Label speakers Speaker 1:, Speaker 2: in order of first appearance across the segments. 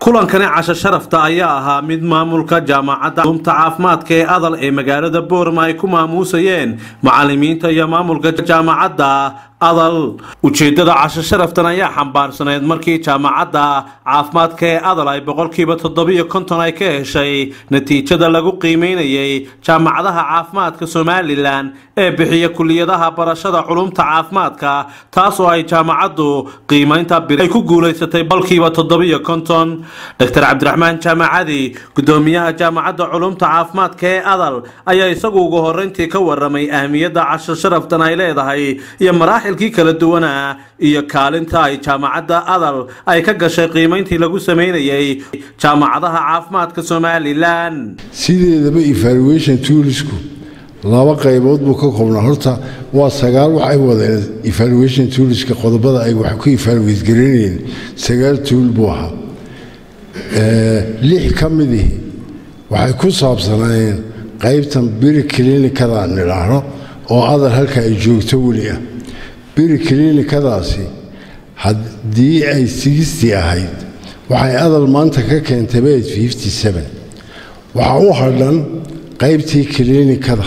Speaker 1: kulankani casho sharafta ayaa ahaa mid maamulka jaamacadda. Lumta caafimaadka ee adal ee magaalada boorma ay ku maamuusayeen macalimiinta iyo maamulka jaamacadda adal. Ujeedada casho sharaftan ayaa xambaarsaneyd markii jaamacadda caafimaadka ee adal ay boqolkiiba toddobiyo konton ay ka heshay natiijada lagu qiimeynayay jaamacadaha caafimaadka somalilan ee bixiya kuliyadaha barashada culumta caafimaadka taasoo ay jaamacaddu qiimaynta bir ku guulaysatay boqolkiiba toddobiyo konton doctor cabdiraxmaan jaamacadi gudoomiyaha jaamacadda culumta caafimaadka ee adal ayaa isagu ugu horeyntii ka waramay ahmiyadda casho sharaftan ay leedahay iyo maraaxilkii kala duwana iyo kaalinta ay jaamacadda adal ay ka gashay qiimayntii lagu sameynayay jaamacadaha caafimaadka somalilan.
Speaker 2: Sideedaba evaluation toolsku laba qaybood buu ka koobnaa horta waa sagaal waxay wadeen evaluation toolska qodobada ay wax ku evaluate garanayeen sagaal tool buu ahaa lix ka midii waxay ku saabsanaayeen qaybtan biri clinikada nidhaahno oo adal halka ay joogto weli ah. Biri clinikadaasi haddii ay sigisti ahayd waxay adal maanta ka keentay seven waxaa u hadhan qaybtii clinikada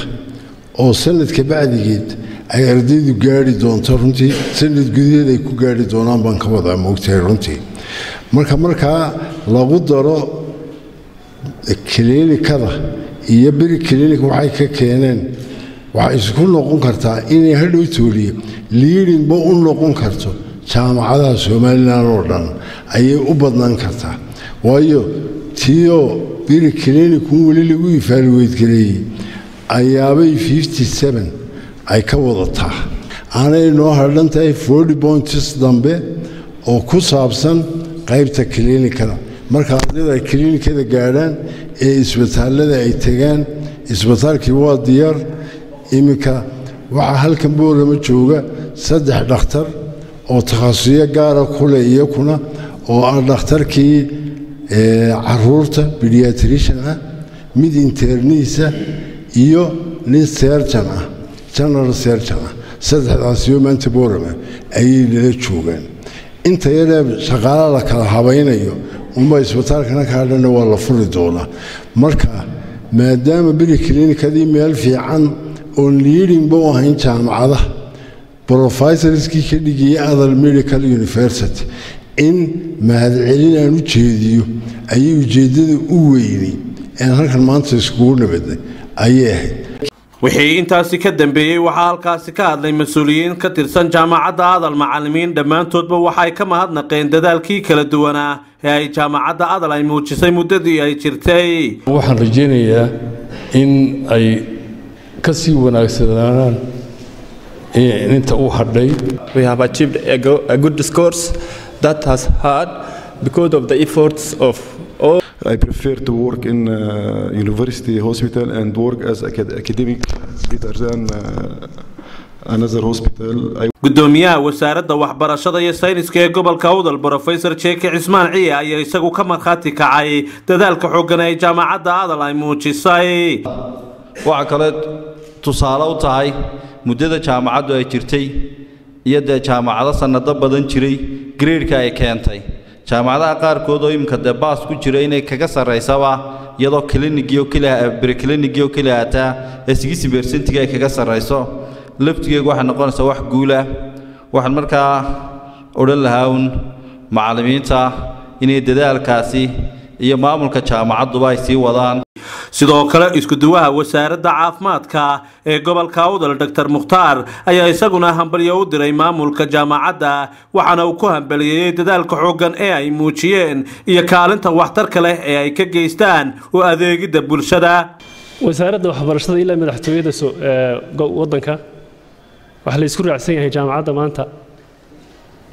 Speaker 2: oo sanadka bacdigeed ay ardaydu gaari doonto runtii sanad gudaheed ay ku gaari doonaan baan ka wadaa moogtahay runtii marka markaa lagu daro klinikada iyo beri klinik waxay ka keeneen waxay isku noqon kartaa inay hadhow tooliye. Liidingba u noqon karto jaamacadaha somalilan oo dhan ayay u badnaan kartaa. Waayo tiioo beri klinikun weli lagu ifaalweydgareeyey ayaabay ay ka wadataa. Aanay noo hadhan tahay dambe oo ku saabsan qaybta klinikada marka ardayda ay klinikada gaadhaan ee isbitaallada ay tegaan isbitaalkii waa diyaar iminka waxaa halkan boorama jooga saddex dhakhtar oo takhasusiyo gaara kuleh iyakuna oo ah dhakhtarkii carruurta bediatrician ah mid interniisa iyo nin serjan ah general serjan ah. Saddexdaasiyo maanta boorama ayay nala joogaan inta yaree shaqaala la kala habaynayo unba isbitaalkana ka hadhana waa la furi doonaa marka maadaama beri klinikadii meel fiican oon liidingba u ahayn jaamacadaha brofesorskii ka dhigiyey adal medical university. In mahadcelin aan u jeediyo ayay ujeeddada u weynay aan halkan maanta iskugu nabadnay ayay ahayd
Speaker 1: wixii intaasi ka dambeeyey waxaa halkaasi ka hadlay mas'uuliyiin ka tirsan jaamacadda adal. Macalimiin dhammaantoodba waxay ka mahadnaqeen dadaalkii kala duwanaa ee ay jaamacadda adal ay muujisay muddadii ay jirtay.
Speaker 3: Waxaan rajaynayaa in ay ka sii wanaagsanaanaan inta u hadhay.
Speaker 4: We have achieved a, go, a good discourse that has had because of the efforts of
Speaker 5: I prefer to work in uh, university hospital and work as acad academic. Better than uh, another hospital. I
Speaker 1: gudoomiyaha wasaaradda waxbarashada iyo sayniska ee gobolka awdal brofesor jeke cismaan ciye ayaa isagu ka markhaati kacay dadaalka xooggan ee jaamacadda adal ay muujisay.
Speaker 6: Waxaa kale tusaale u tahay muddada jaamacaddu ay jirtay iyo dee jaamacado sannado badan jiray greedhka ay keentay jaamacadaha qaarkood oo iminka dee baas ku jira inay kaga sarraysaba iyadoo klinikio briklinikio keliya hataa ee sigisi bersentiga ay kaga sarrayso. Laftigeegu waxay noqonaysaa wax guula. Waxaan markaa odhan lahaa uun macallimiinta inay dadaalkaasi iyo maamulka jaamacadduba ay sii wadaan.
Speaker 1: Sidoo kale iskuduwaha wasaaradda caafimaadka ee gobolka awdal doctor mukhtaar ayaa isaguna hambalyo u diray maamulka jaamacadda waxaana uu ku hambaliyeeyey dadaalka xooggan ee ay muujiyeen iyo kaalinta waxtarka leh ee ay ka geystaan u adeegidda bulshada.
Speaker 7: Wasaaradda waxbarashada ilaa madaxtooyada waddanka waxaa la isku raacsan yahay jaamacadda maanta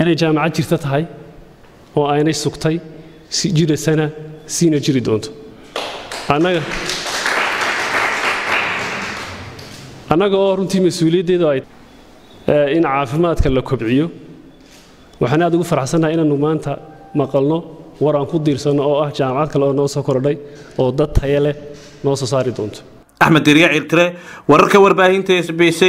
Speaker 7: inay jaamacad jirta tahay oo aynay sugtay si jirasana siina jiri doonto. Annaga oo runtii mas'uuliyaddeedu ay in caafimaadka la kobciyo waxaan aad ugu farxsannahay inaannu maanta maqalno war aan ku diirsanno oo ah jaamacad kale oo noo soo kordhay oo dad taya leh noo soo saari doonto.
Speaker 1: Axmed dirya ciltire wararka warbaahinta s b c